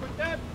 Cortez.